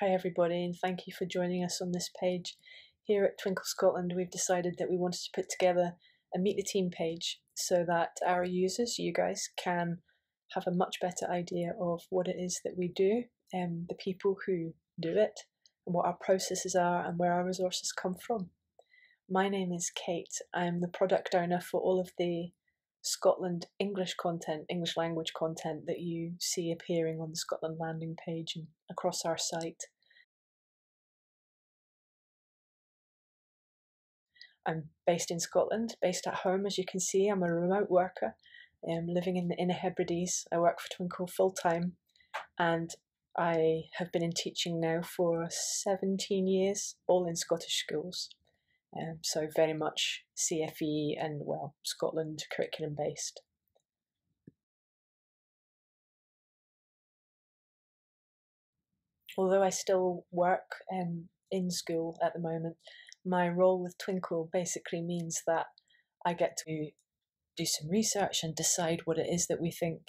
Hi, everybody, and thank you for joining us on this page. Here at Twinkl Scotland, we've decided that we wanted to put together a Meet the Team page so that our users, you guys, can have a much better idea of what it is that we do and the people who do it and what our processes are and where our resources come from. My name is Kate. I'm the product owner for all of the Scotland English content, English language content that you see appearing on the Scotland landing page and across our site. I'm based in Scotland, based at home as you can see. I'm a remote worker um, living in the Inner Hebrides. I work for Twinkl full time and I have been in teaching now for 17 years, all in Scottish schools. Um, so very much CFE and well Scotland curriculum based. Although I still work um, in school at the moment, my role with Twinkl basically means that I get to do some research and decide what it is that we think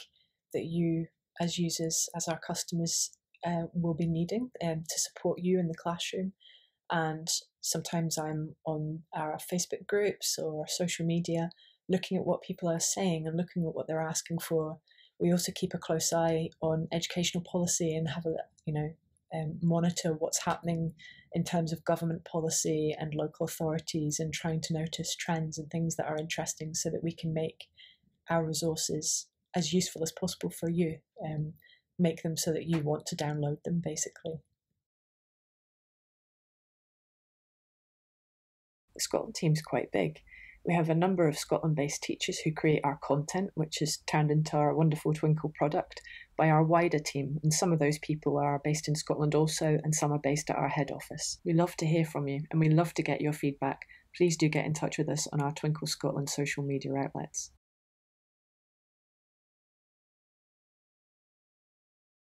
that you as users, as our customers, uh, will be needing um, to support you in the classroom. And sometimes I'm on our Facebook groups or social media looking at what people are saying and looking at what they're asking for. We also keep a close eye on educational policy and have a you know um, monitor what's happening in terms of government policy and local authorities and trying to notice trends and things that are interesting so that we can make our resources as useful as possible for you. Um, make them so that you want to download them basically. The Scotland team's quite big. We have a number of Scotland based teachers who create our content, which is turned into our wonderful Twinkl product by our wider team. And some of those people are based in Scotland also, and some are based at our head office. We love to hear from you and we love to get your feedback. Please do get in touch with us on our Twinkl Scotland social media outlets.